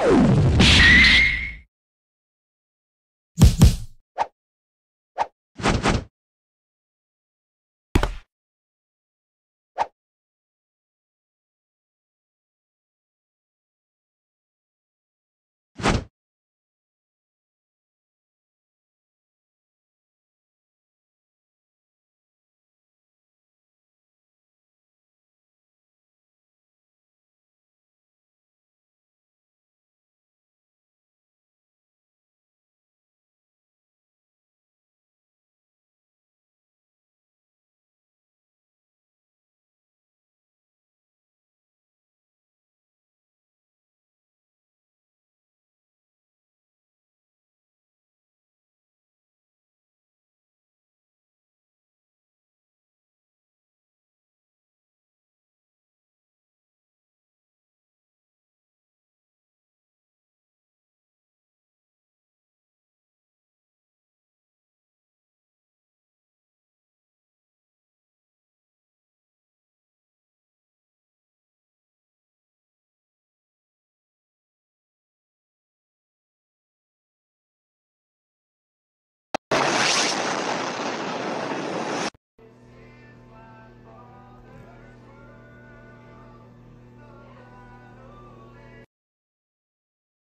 you.